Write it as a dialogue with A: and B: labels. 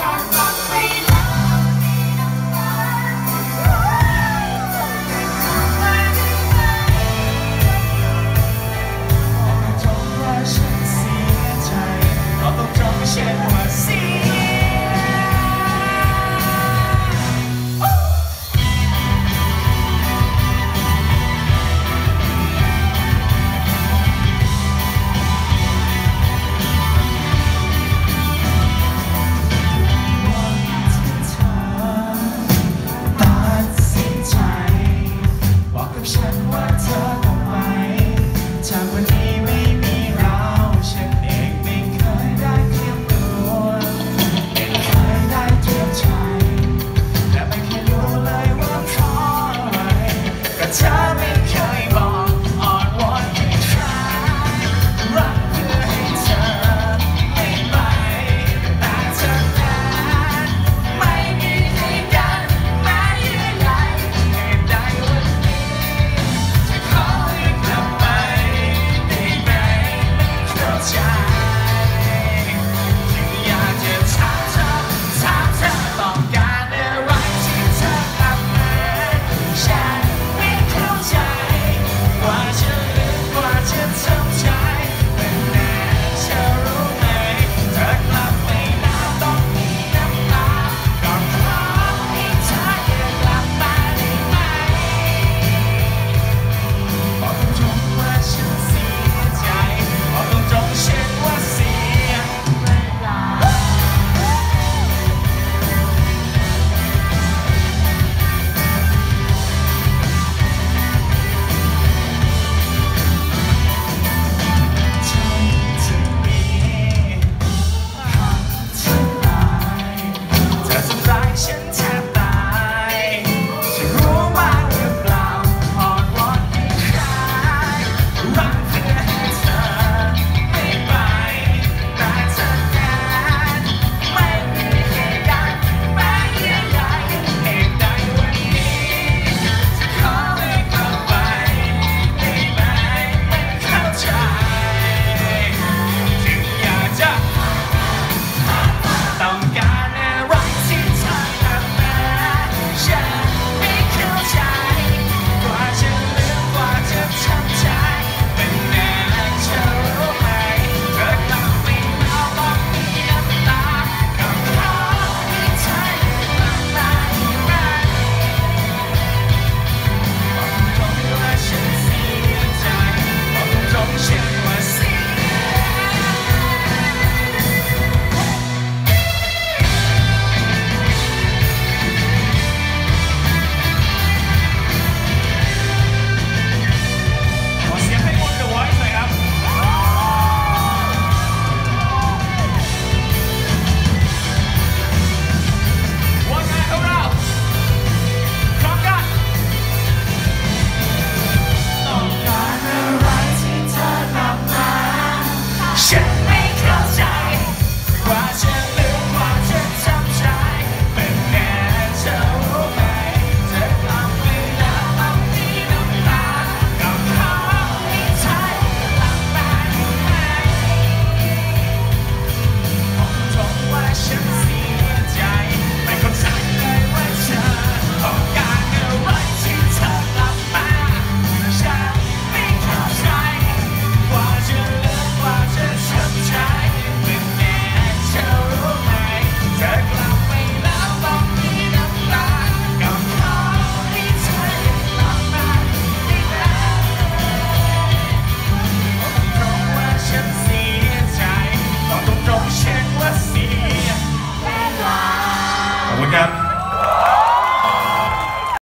A: Charlie.